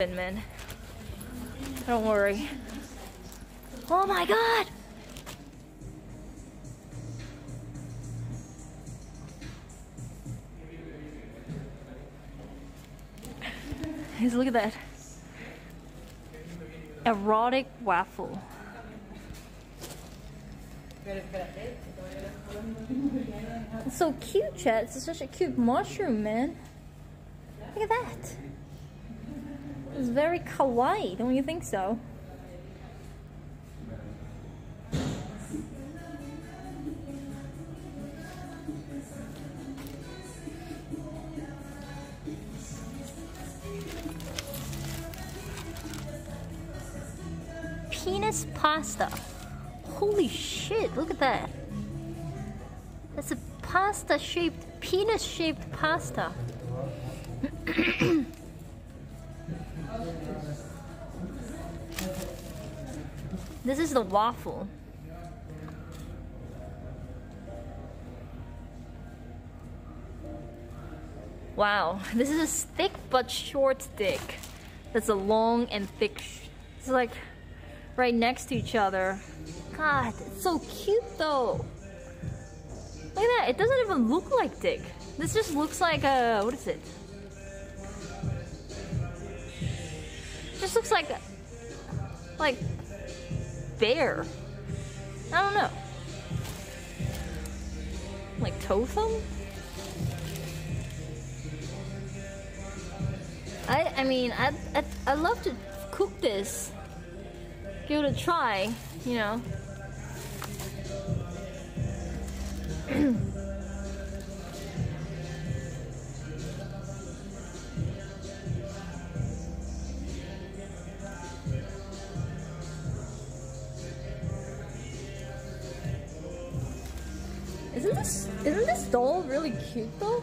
man. Don't worry. Oh my god! Guys, look at that. Erotic waffle. It's so cute, Chad. It's such a cute mushroom, man. Look at that. It's very kawaii, don't you think so? Penis pasta. Holy shit, look at that. That's a pasta shaped, penis shaped pasta. This is the waffle. Wow, this is a thick but short stick. That's a long and thick. It's like right next to each other. God, it's so cute though. Look at that, it doesn't even look like dick. This just looks like a, what is it? Just looks like, like, bear. I don't know. Like tofu? I, I mean, I, I, I love to cook this. Give it a try, you know. Isn't this isn't this doll really cute though?